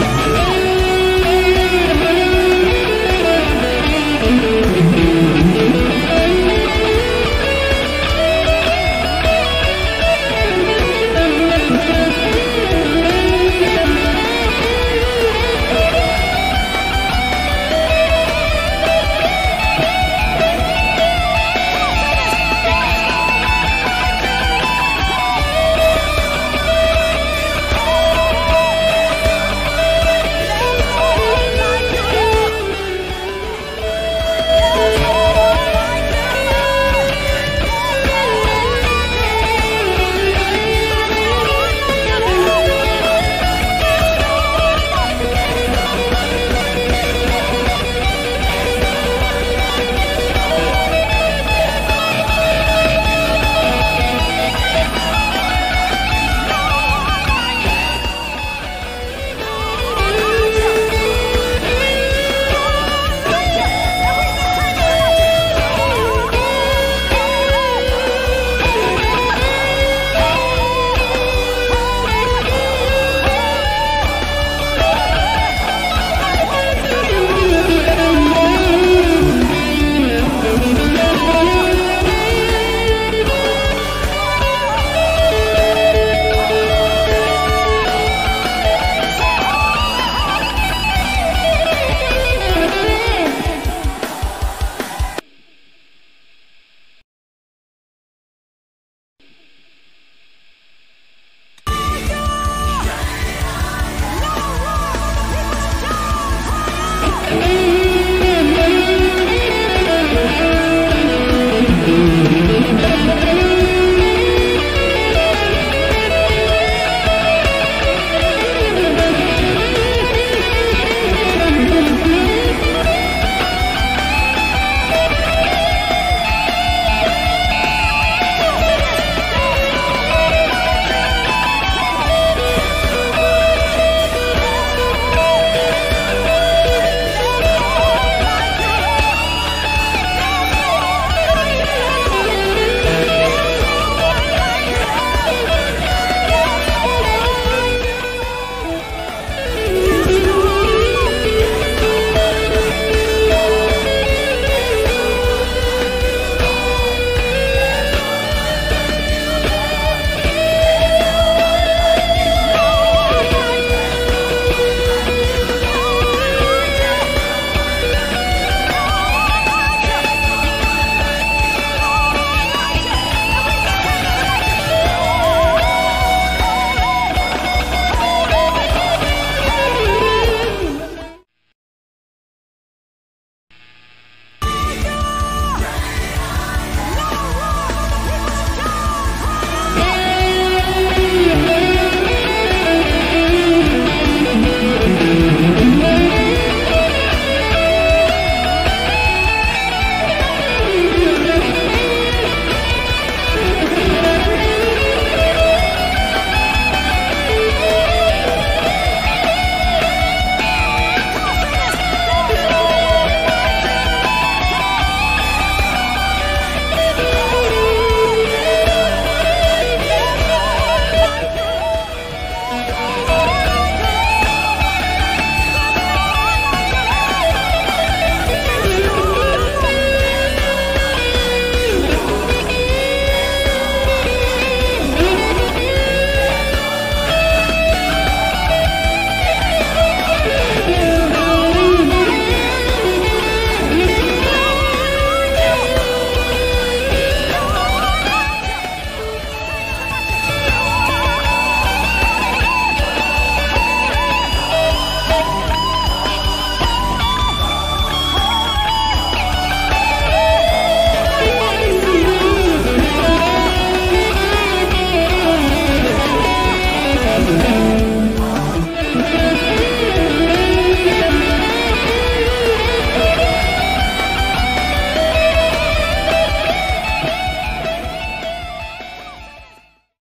Yeah.